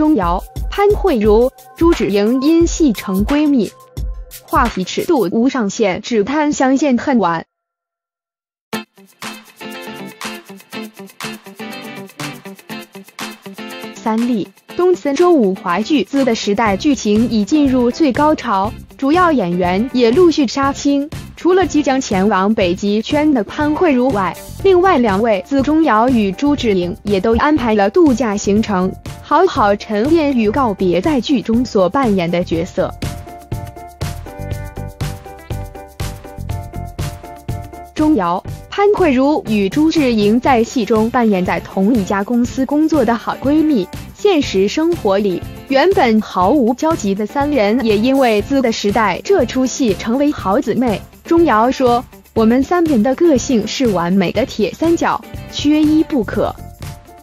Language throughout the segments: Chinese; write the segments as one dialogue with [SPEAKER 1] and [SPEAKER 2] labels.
[SPEAKER 1] 钟瑶、潘慧茹、朱芷莹因戏成闺蜜，话题尺度无上限，只谈相见恨晚。三立东森周五华剧《资的时代》剧情已进入最高潮，主要演员也陆续杀青。除了即将前往北极圈的潘慧茹外，另外两位资钟瑶与朱芷莹也都安排了度假行程，好好沉淀与告别在剧中所扮演的角色。钟瑶、潘慧茹与朱芷莹在戏中扮演在同一家公司工作的好闺蜜，现实生活里原本毫无交集的三人，也因为《资的时代》这出戏成为好姊妹。钟瑶说：“我们三人的个性是完美的铁三角，缺一不可。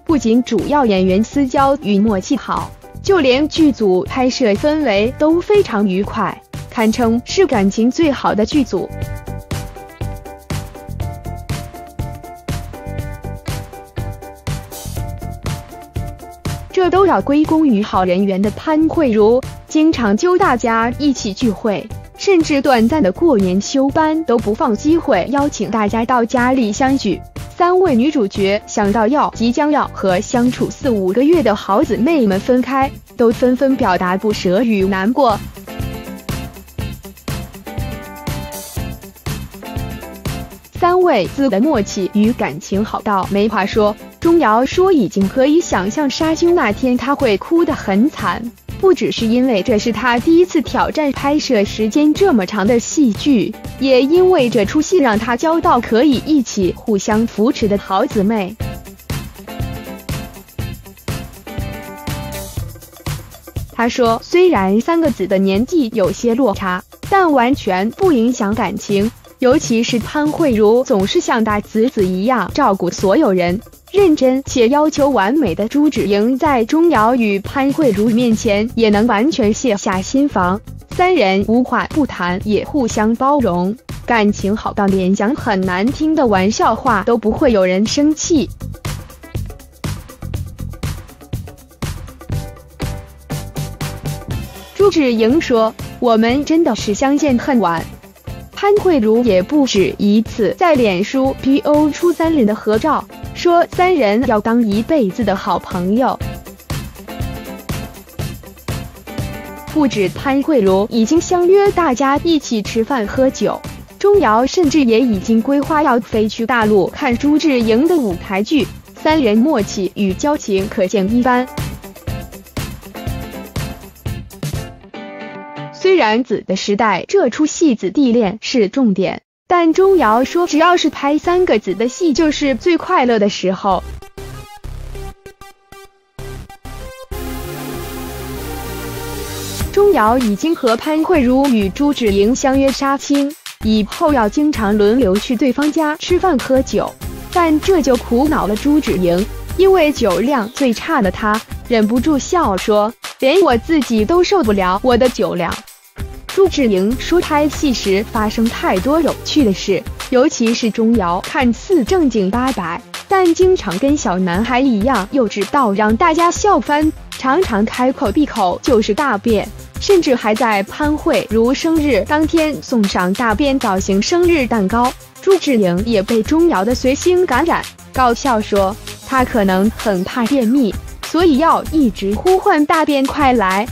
[SPEAKER 1] 不仅主要演员私交与默契好，就连剧组拍摄氛围都非常愉快，堪称是感情最好的剧组。这都要归功于好人缘的潘慧茹，经常揪大家一起聚会。”甚至短暂的过年休班都不放机会邀请大家到家里相聚。三位女主角想到要即将要和相处四五个月的好姊妹们分开，都纷纷表达不舍与难过。三位自的默契与感情好到没话说。钟瑶说已经可以想象杀青那天她会哭得很惨。不只是因为这是他第一次挑战拍摄时间这么长的戏剧，也因为这出戏让他交到可以一起互相扶持的好姊妹。他说：“虽然三个子的年纪有些落差，但完全不影响感情。尤其是潘慧茹总是像大侄子一样照顾所有人。”认真且要求完美的朱芷莹，在钟瑶与潘慧茹面前也能完全卸下心防，三人无话不谈，也互相包容，感情好到连讲很难听的玩笑话都不会有人生气。朱芷莹说：“我们真的是相见恨晚。”潘慧茹也不止一次在脸书 PO 出三人的合照。说三人要当一辈子的好朋友，不止潘慧茹已经相约大家一起吃饭喝酒，钟瑶甚至也已经规划要飞去大陆看朱智莹的舞台剧，三人默契与交情可见一斑。虽然《子的时代》这出戏子弟恋是重点。但钟瑶说，只要是拍三个子的戏，就是最快乐的时候。钟瑶已经和潘慧茹与朱芷莹相约杀青，以后要经常轮流去对方家吃饭喝酒，但这就苦恼了朱芷莹，因为酒量最差的她忍不住笑说：“连我自己都受不了我的酒量。”朱志莹说，拍戏时发生太多有趣的事，尤其是钟瑶看似正经八百，但经常跟小男孩一样幼稚到让大家笑翻，常常开口闭口就是大便，甚至还在潘慧如生日当天送上大便造型生日蛋糕。朱志莹也被钟瑶的随心感染，搞笑说她可能很怕便秘，所以要一直呼唤大便快来。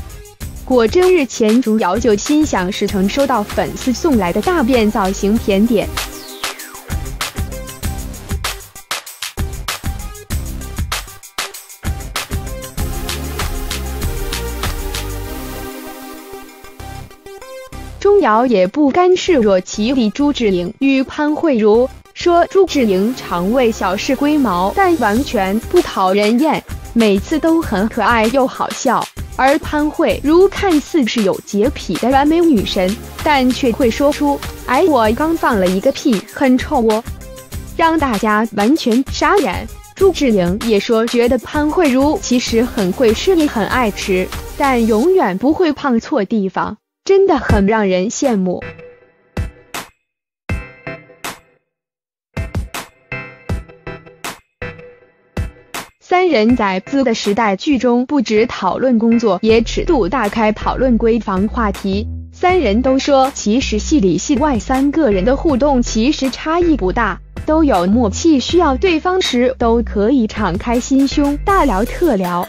[SPEAKER 1] 果真，日前钟瑶就心想事成，收到粉丝送来的大便造型甜点。钟瑶也不甘示弱，其弟朱智莹与潘慧茹说：“朱智莹肠胃小事龟毛，但完全不讨人厌，每次都很可爱又好笑。”而潘慧茹看似是有洁癖的完美女神，但却会说出“哎，我刚放了一个屁，很臭哦”，让大家完全傻眼。朱智莹也说，觉得潘慧茹其实很会吃，也很爱吃，但永远不会胖错地方，真的很让人羡慕。三人在《Z 的时代》剧中不止讨论工作，也尺度大开讨论闺房话题。三人都说，其实戏里戏外三个人的互动其实差异不大，都有默契，需要对方时都可以敞开心胸，大聊特聊。